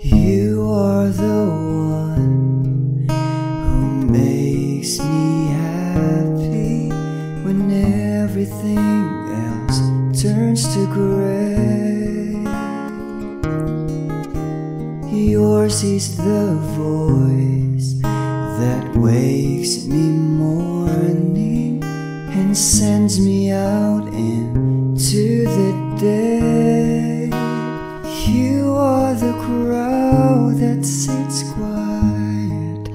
You are the one who makes me happy when everything else turns to gray. Yours is the voice that wakes me morning and sends me out into the day. You are the crowd that sits quiet,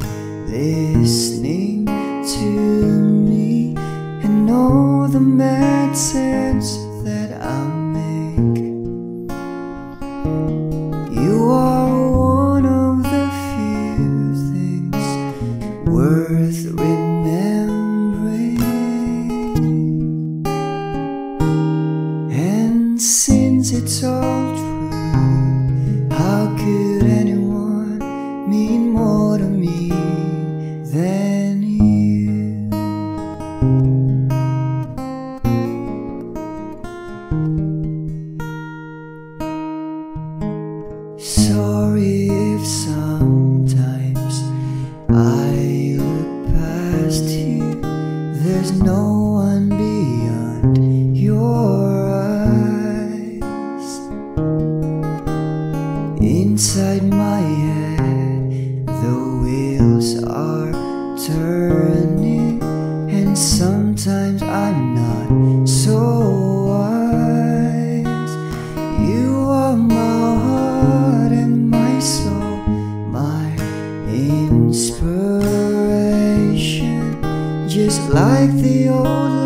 listening to me and all the mad sense that I make. You are one of the few things worth remembering. And since it's all the wheels are turning, and sometimes I'm not so wise. You are my heart and my soul, my inspiration, just like the old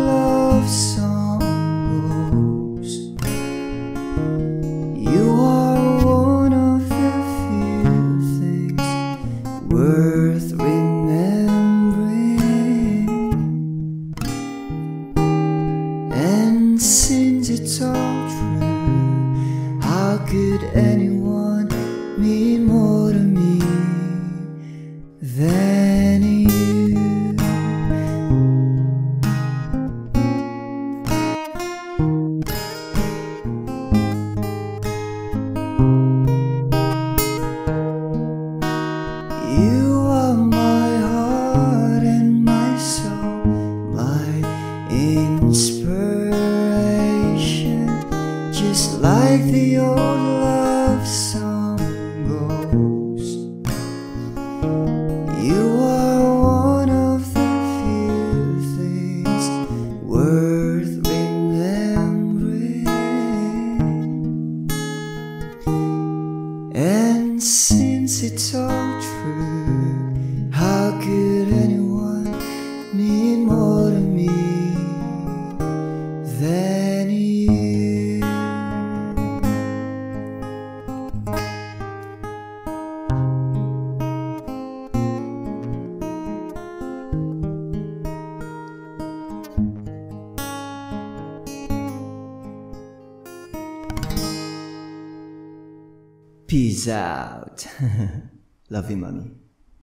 worth remembering. And since it's all true, how could anyone mean more inspiration, just like the old love song goes. You are one of the few things worth remembering. And since it's all true, Peace out. Love you, mommy.